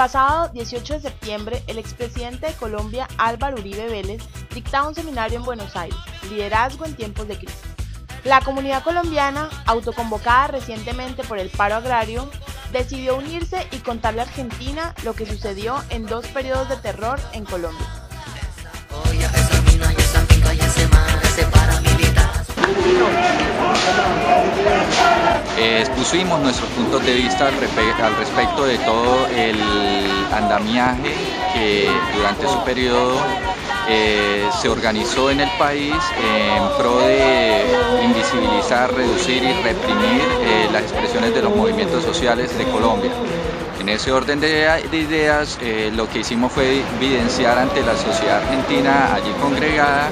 pasado 18 de septiembre, el expresidente de Colombia, Álvaro Uribe Vélez, dictaba un seminario en Buenos Aires, Liderazgo en tiempos de crisis. La comunidad colombiana, autoconvocada recientemente por el paro agrario, decidió unirse y contarle a Argentina lo que sucedió en dos periodos de terror en Colombia. Expusimos nuestros puntos de vista al, respecto de todo el andamiaje que durante su periodo eh, se organizó en el país en pro de invisibilizar, reducir y reprimir eh, las expresiones de los movimientos sociales de Colombia. En ese orden de, ideas, eh, lo que hicimos fue evidenciar ante la sociedad argentina allí congregada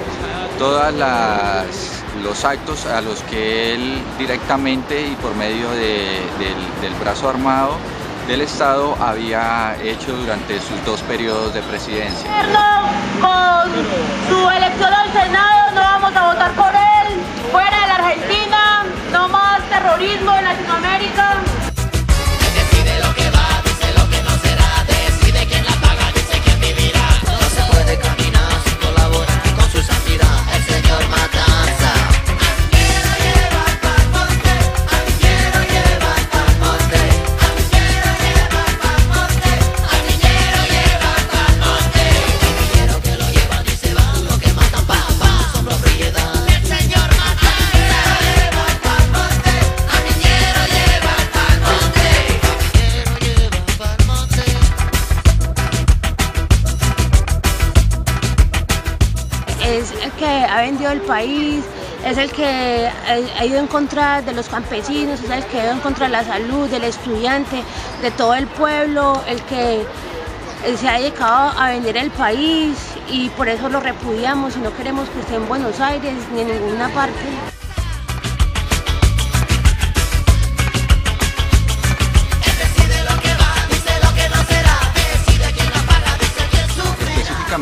todas las los actos a los que él directamente y por medio del, brazo armado del Estado había hecho durante sus dos periodos de presidencia. Es el que ha vendido el país, es el que ha ido en contra de los campesinos, es el que ha ido en contra de la salud, del estudiante, de todo el pueblo, el que se ha dedicado a vender el país y por eso lo repudiamos y no queremos que esté en Buenos Aires ni en ninguna parte.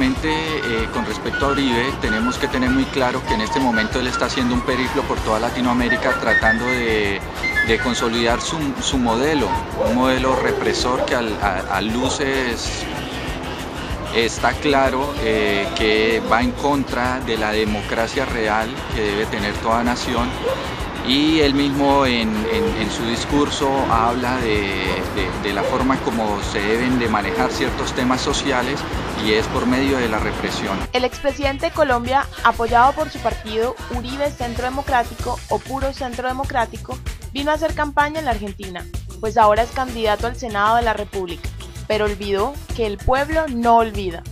Eh, con respecto a Uribe, tenemos que tener muy claro que en este momento él está haciendo un periplo por toda Latinoamérica tratando de, consolidar su, modelo, un modelo represor que a, luces está claro eh, que va en contra de la democracia real que debe tener toda nación y él mismo en, su discurso habla de, la forma como se deben de manejar ciertos temas sociales y es por medio de la represión. El expresidente de Colombia, apoyado por su partido Uribe Centro Democrático o Puro Centro Democrático, vino a hacer campaña en la Argentina, pues ahora es candidato al Senado de la República, pero olvidó que el pueblo no olvida.